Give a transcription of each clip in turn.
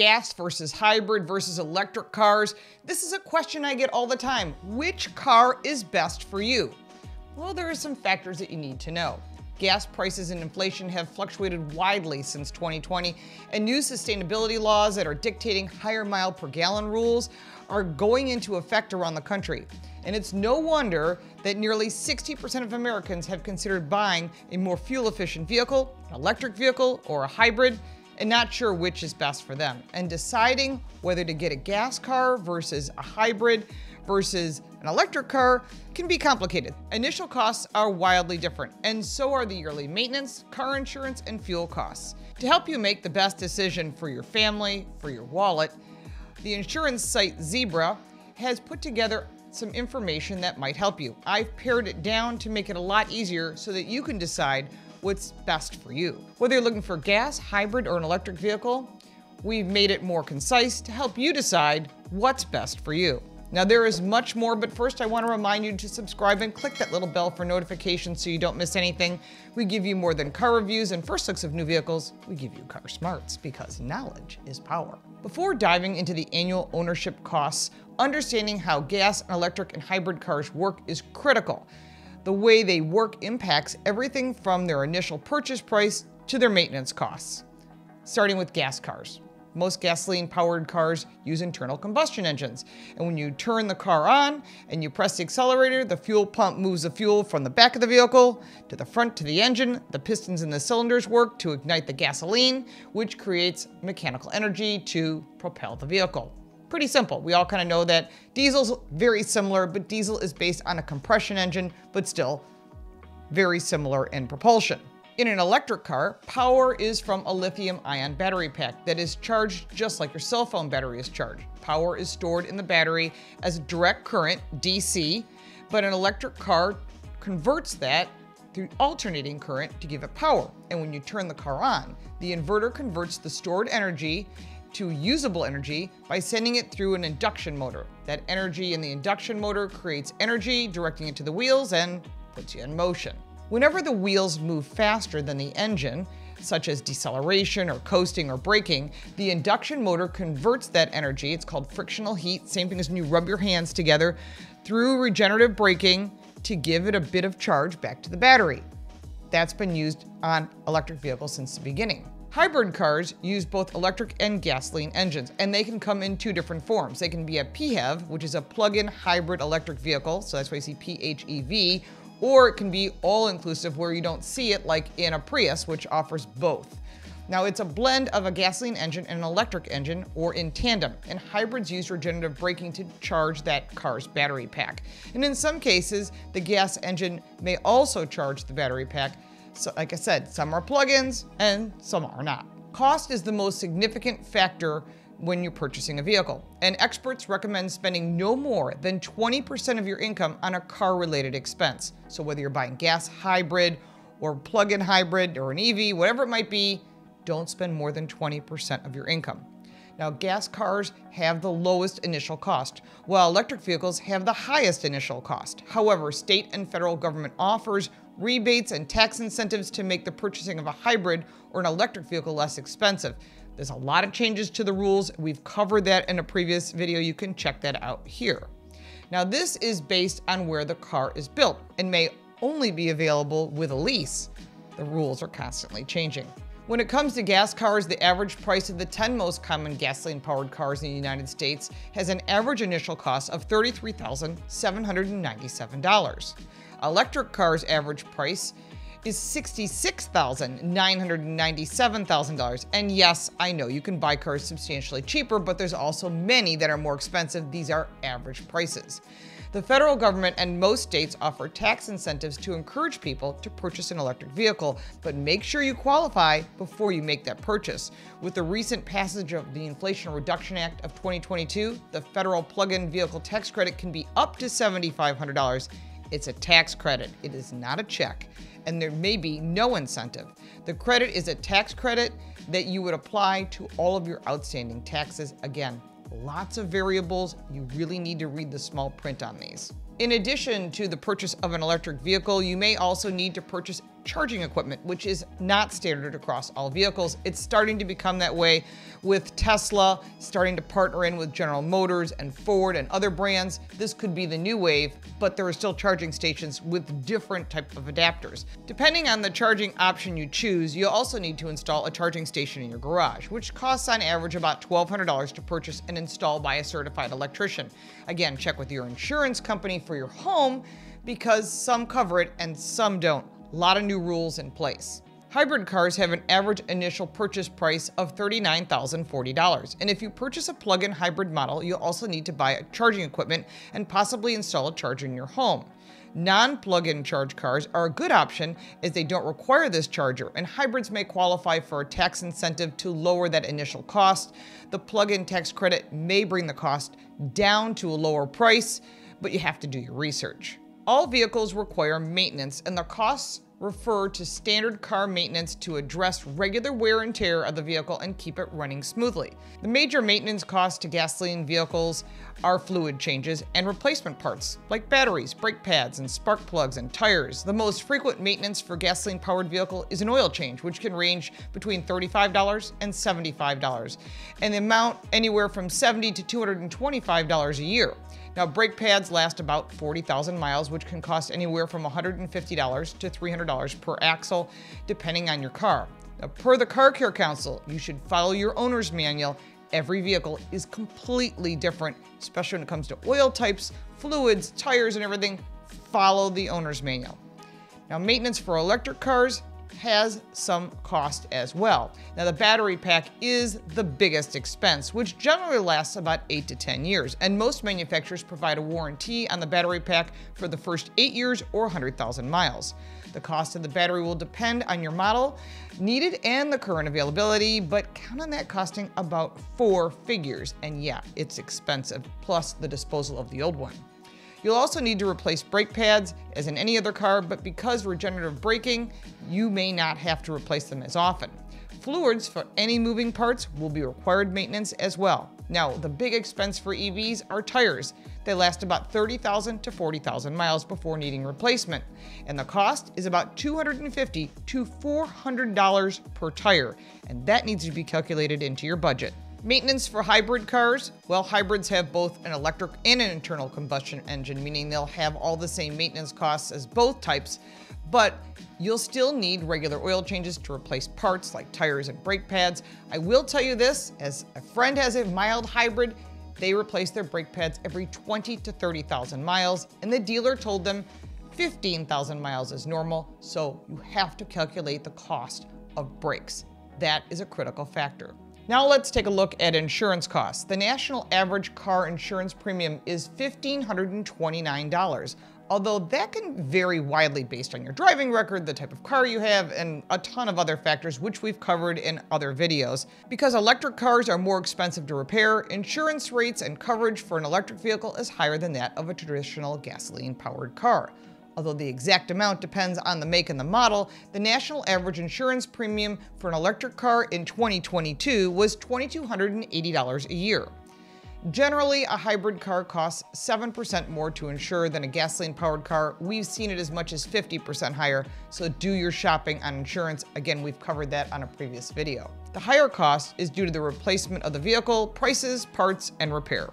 gas versus hybrid versus electric cars. This is a question I get all the time. Which car is best for you? Well, there are some factors that you need to know. Gas prices and inflation have fluctuated widely since 2020, and new sustainability laws that are dictating higher mile per gallon rules are going into effect around the country. And it's no wonder that nearly 60% of Americans have considered buying a more fuel efficient vehicle, an electric vehicle, or a hybrid, and not sure which is best for them. And deciding whether to get a gas car versus a hybrid versus an electric car can be complicated. Initial costs are wildly different, and so are the yearly maintenance, car insurance, and fuel costs. To help you make the best decision for your family, for your wallet, the insurance site Zebra has put together some information that might help you. I've pared it down to make it a lot easier so that you can decide what's best for you. Whether you're looking for gas, hybrid, or an electric vehicle, we've made it more concise to help you decide what's best for you. Now there is much more, but first I want to remind you to subscribe and click that little bell for notifications so you don't miss anything. We give you more than car reviews and first looks of new vehicles, we give you car smarts because knowledge is power. Before diving into the annual ownership costs, understanding how gas and electric and hybrid cars work is critical. The way they work impacts everything from their initial purchase price to their maintenance costs. Starting with gas cars. Most gasoline powered cars use internal combustion engines. And when you turn the car on and you press the accelerator, the fuel pump moves the fuel from the back of the vehicle to the front to the engine. The pistons in the cylinders work to ignite the gasoline, which creates mechanical energy to propel the vehicle. Pretty simple. We all kind of know that diesel's very similar, but diesel is based on a compression engine, but still very similar in propulsion. In an electric car, power is from a lithium ion battery pack that is charged just like your cell phone battery is charged. Power is stored in the battery as direct current, DC, but an electric car converts that through alternating current to give it power. And when you turn the car on, the inverter converts the stored energy to usable energy by sending it through an induction motor. That energy in the induction motor creates energy, directing it to the wheels and puts you in motion. Whenever the wheels move faster than the engine, such as deceleration or coasting or braking, the induction motor converts that energy, it's called frictional heat, same thing as when you rub your hands together, through regenerative braking to give it a bit of charge back to the battery. That's been used on electric vehicles since the beginning. Hybrid cars use both electric and gasoline engines, and they can come in two different forms. They can be a PHEV, which is a plug-in hybrid electric vehicle, so that's why you see PHEV, or it can be all-inclusive where you don't see it like in a Prius, which offers both. Now it's a blend of a gasoline engine and an electric engine or in tandem, and hybrids use regenerative braking to charge that car's battery pack. And in some cases, the gas engine may also charge the battery pack. So like I said, some are plug-ins and some are not. Cost is the most significant factor when you're purchasing a vehicle. And experts recommend spending no more than 20% of your income on a car related expense. So whether you're buying gas hybrid or plug-in hybrid or an EV, whatever it might be, don't spend more than 20% of your income. Now, gas cars have the lowest initial cost, while electric vehicles have the highest initial cost. However, state and federal government offers rebates and tax incentives to make the purchasing of a hybrid or an electric vehicle less expensive. There's a lot of changes to the rules. We've covered that in a previous video. You can check that out here. Now this is based on where the car is built and may only be available with a lease. The rules are constantly changing. When it comes to gas cars, the average price of the 10 most common gasoline powered cars in the United States has an average initial cost of $33,797. Electric cars' average price is $66,997,000. And yes, I know you can buy cars substantially cheaper, but there's also many that are more expensive. These are average prices. The federal government and most states offer tax incentives to encourage people to purchase an electric vehicle, but make sure you qualify before you make that purchase. With the recent passage of the Inflation Reduction Act of 2022, the federal plug-in vehicle tax credit can be up to $7,500. It's a tax credit, it is not a check and there may be no incentive. The credit is a tax credit that you would apply to all of your outstanding taxes. Again, lots of variables. You really need to read the small print on these. In addition to the purchase of an electric vehicle, you may also need to purchase charging equipment, which is not standard across all vehicles. It's starting to become that way with Tesla starting to partner in with General Motors and Ford and other brands. This could be the new wave, but there are still charging stations with different type of adapters. Depending on the charging option you choose, you'll also need to install a charging station in your garage, which costs on average about $1,200 to purchase and install by a certified electrician. Again, check with your insurance company for your home because some cover it and some don't. A lot of new rules in place. Hybrid cars have an average initial purchase price of $39,040. And if you purchase a plug-in hybrid model, you'll also need to buy a charging equipment and possibly install a charger in your home. Non-plug-in charge cars are a good option as they don't require this charger, and hybrids may qualify for a tax incentive to lower that initial cost. The plug-in tax credit may bring the cost down to a lower price, but you have to do your research. All vehicles require maintenance, and the costs refer to standard car maintenance to address regular wear and tear of the vehicle and keep it running smoothly. The major maintenance costs to gasoline vehicles are fluid changes and replacement parts, like batteries, brake pads, and spark plugs and tires. The most frequent maintenance for gasoline-powered vehicle is an oil change, which can range between $35 and $75, and the amount anywhere from $70 to $225 a year. Now, brake pads last about 40,000 miles, which can cost anywhere from $150 to $300 per axle, depending on your car. Now, per the Car Care Council, you should follow your owner's manual. Every vehicle is completely different, especially when it comes to oil types, fluids, tires, and everything. Follow the owner's manual. Now, maintenance for electric cars, has some cost as well. Now the battery pack is the biggest expense, which generally lasts about 8 to 10 years, and most manufacturers provide a warranty on the battery pack for the first 8 years or 100,000 miles. The cost of the battery will depend on your model needed and the current availability, but count on that costing about four figures. And yeah, it's expensive, plus the disposal of the old one. You'll also need to replace brake pads as in any other car, but because regenerative braking, you may not have to replace them as often. Fluids for any moving parts will be required maintenance as well. Now, the big expense for EVs are tires. They last about 30,000 to 40,000 miles before needing replacement. And the cost is about 250 to $400 per tire. And that needs to be calculated into your budget. Maintenance for hybrid cars. Well, hybrids have both an electric and an internal combustion engine, meaning they'll have all the same maintenance costs as both types, but you'll still need regular oil changes to replace parts like tires and brake pads. I will tell you this, as a friend has a mild hybrid, they replace their brake pads every 20 to 30,000 miles, and the dealer told them 15,000 miles is normal, so you have to calculate the cost of brakes. That is a critical factor. Now let's take a look at insurance costs. The national average car insurance premium is $1,529, although that can vary widely based on your driving record, the type of car you have, and a ton of other factors which we've covered in other videos. Because electric cars are more expensive to repair, insurance rates and coverage for an electric vehicle is higher than that of a traditional gasoline-powered car. Although the exact amount depends on the make and the model, the national average insurance premium for an electric car in 2022 was $2,280 a year. Generally, a hybrid car costs 7% more to insure than a gasoline powered car. We've seen it as much as 50% higher, so do your shopping on insurance. Again, we've covered that on a previous video. The higher cost is due to the replacement of the vehicle, prices, parts, and repair.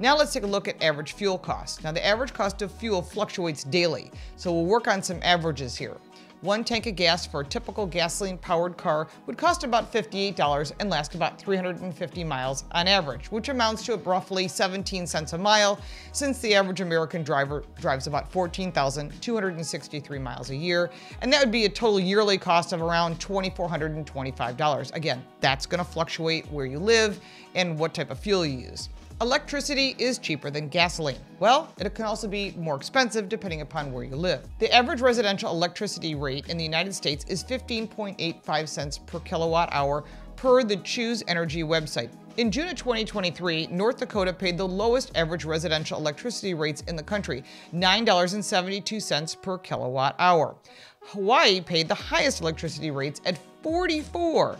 Now let's take a look at average fuel costs. Now the average cost of fuel fluctuates daily, so we'll work on some averages here. One tank of gas for a typical gasoline powered car would cost about $58 and last about 350 miles on average, which amounts to roughly 17 cents a mile since the average American driver drives about 14,263 miles a year. And that would be a total yearly cost of around $2,425. Again, that's gonna fluctuate where you live and what type of fuel you use. Electricity is cheaper than gasoline. Well, it can also be more expensive depending upon where you live. The average residential electricity rate in the United States is 15.85 cents per kilowatt hour per the Choose Energy website. In June of 2023, North Dakota paid the lowest average residential electricity rates in the country, $9.72 per kilowatt hour. Hawaii paid the highest electricity rates at 44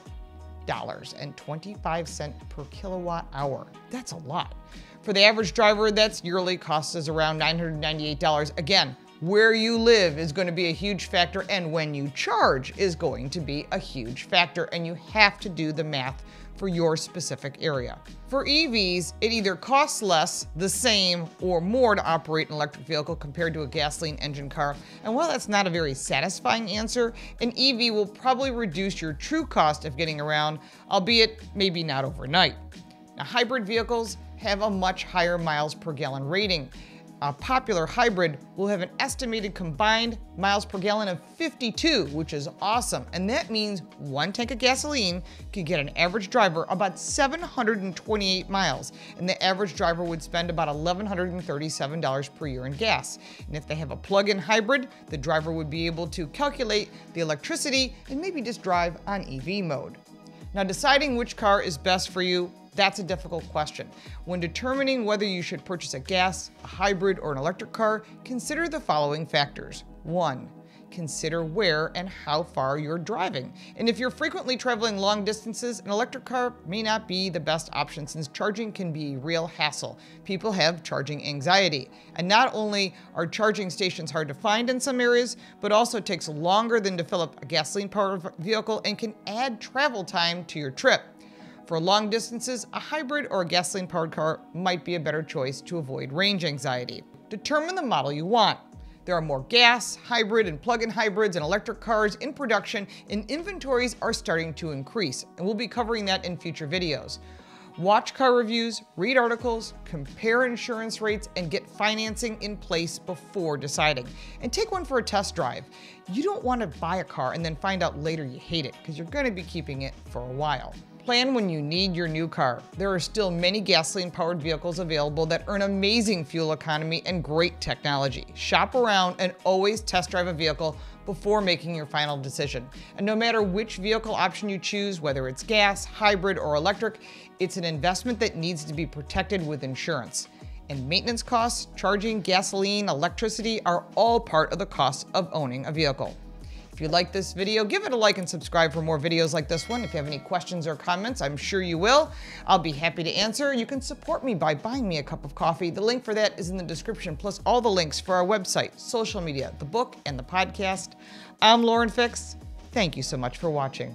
$1.25 per kilowatt hour. That's a lot. For the average driver, that's yearly cost is around $998. Again, Where you live is going to be a huge factor, and when you charge is going to be a huge factor, and you have to do the math for your specific area. For EVs, it either costs less, the same, or more to operate an electric vehicle compared to a gasoline engine car. And while that's not a very satisfying answer, an EV will probably reduce your true cost of getting around, albeit maybe not overnight. Now, hybrid vehicles have a much higher miles per gallon rating a popular hybrid will have an estimated combined miles per gallon of 52, which is awesome. And that means one tank of gasoline could get an average driver about 728 miles. And the average driver would spend about $1,137 per year in gas. And if they have a plug-in hybrid, the driver would be able to calculate the electricity and maybe just drive on EV mode. Now deciding which car is best for you that's a difficult question. When determining whether you should purchase a gas, a hybrid, or an electric car, consider the following factors. One, consider where and how far you're driving. And if you're frequently traveling long distances, an electric car may not be the best option since charging can be a real hassle. People have charging anxiety. And not only are charging stations hard to find in some areas, but also takes longer than to fill up a gasoline powered vehicle and can add travel time to your trip. For long distances, a hybrid or a gasoline powered car might be a better choice to avoid range anxiety. Determine the model you want. There are more gas, hybrid, and plug-in hybrids and electric cars in production, and inventories are starting to increase, and we'll be covering that in future videos. Watch car reviews, read articles, compare insurance rates, and get financing in place before deciding. And take one for a test drive. You don't want to buy a car and then find out later you hate it, because you're going to be keeping it for a while. Plan when you need your new car. There are still many gasoline powered vehicles available that earn amazing fuel economy and great technology. Shop around and always test drive a vehicle before making your final decision. And no matter which vehicle option you choose, whether it's gas, hybrid, or electric, it's an investment that needs to be protected with insurance. And maintenance costs, charging, gasoline, electricity are all part of the cost of owning a vehicle. If you like this video, give it a like and subscribe for more videos like this one. If you have any questions or comments, I'm sure you will. I'll be happy to answer. You can support me by buying me a cup of coffee. The link for that is in the description, plus all the links for our website, social media, the book, and the podcast. I'm Lauren Fix. Thank you so much for watching.